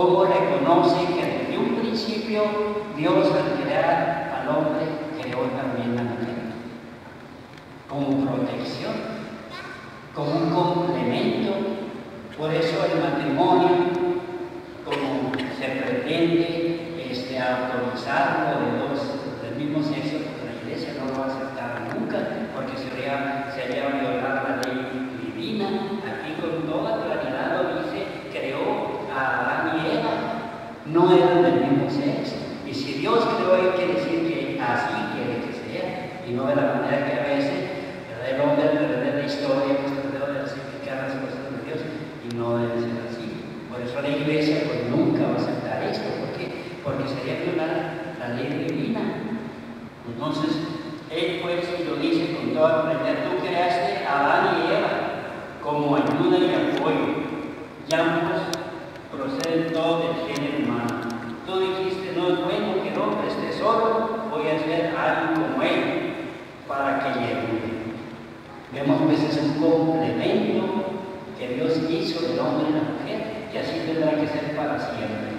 ¿Cómo reconoce que desde un principio Dios al crear al hombre creó también la mujer? Como protección, como un complemento. Por eso el matrimonio, como se pretende este, autorizarlo de dos del mismo sexo, porque la iglesia no lo va a aceptar nunca, porque sería, sería violar la ley divina. Aquí con toda claridad lo dice, creó a Adán y Eva, no eran del mismo sexo. Y si Dios creó, él quiere decir que así quiere que sea, y no de la manera que a veces ¿verdad? el hombre perder la historia pues trató de simplificar las cosas de Dios y no debe ser así. Por eso la iglesia pues nunca va a aceptar esto. ¿Por qué? Porque sería violar la ley divina. Entonces, él pues lo dice con todo aprender, tú creaste a Adán y Eva como ayuda y apoyo. Y ambos proceden todos del género que llegue. Vemos pues es un complemento que Dios hizo del hombre y la mujer y así tendrá que ser para siempre.